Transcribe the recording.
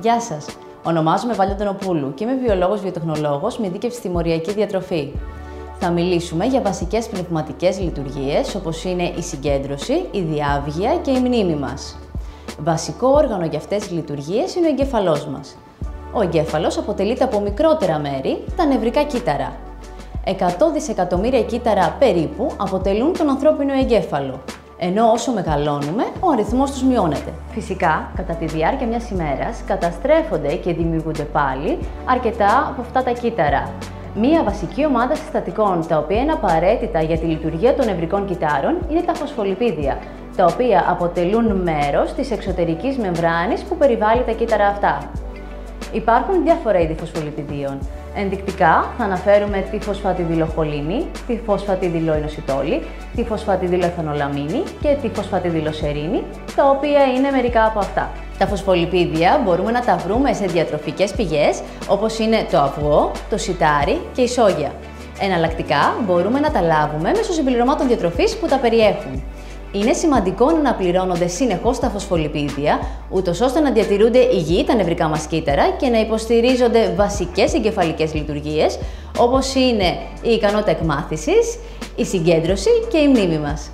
Γεια σας. Ονομάζομαι Βάλια Τονοπούλου και είμαι βιολόγος βιοτεχνολόγος με δίκευση στη μοριακή διατροφή. Θα μιλήσουμε για βασικές πνευματικές λειτουργίες όπως είναι η συγκέντρωση, η διάβγεια και η μνήμη μας. Βασικό όργανο για αυτές τις λειτουργίες είναι ο εγκέφαλός μας. Ο εγκέφαλος αποτελείται από μικρότερα μέρη, τα νευρικά κύτταρα. 100 δισεκατομμύρια κύτταρα περίπου αποτελούν τον ανθρώπινο εγκέφαλο, ενώ όσο μεγαλώνουμε, ο αριθμός τους μειώνεται. Φυσικά, κατά τη διάρκεια μιας ημέρας, καταστρέφονται και δημιουργούνται πάλι αρκετά από αυτά τα κύτταρα. Μία βασική ομάδα συστατικών, τα οποία είναι απαραίτητα για τη λειτουργία των νευρικών κυτάρων, είναι τα φωσφολιπίδια, τα οποία αποτελούν μέρος της εξωτερικής μεμβράνης που περιβάλλει τα κύτταρα αυτά. Υπάρχουν διάφορα είδη φωσφολιπιδίων. Ενδεικτικά θα αναφέρουμε τη φωσφατιδιλοχολίνη, τη φωσφατιδιλοϊνοσιτόλη, τη φωσφατιδιλοεθανολαμίνη και τη φωσφατιδιλοσερίνη, τα οποία είναι μερικά από αυτά. Τα φωσφολιπίδια μπορούμε να τα βρούμε σε διατροφικές πηγές, όπως είναι το αυγό, το σιτάρι και η σόγια. Εναλλακτικά μπορούμε να τα λάβουμε μέσω συμπληρωμάτων διατροφής που τα περιέχουν. Είναι σημαντικό να αναπληρώνονται συνεχώς τα φωσφολιπίδια, ούτως ώστε να διατηρούνται υγιή τα νευρικά μας κύτταρα και να υποστηρίζονται βασικές εγκεφαλικές λειτουργίες, όπως είναι η ικανότητα εκμάθησης, η συγκέντρωση και η μνήμη μας.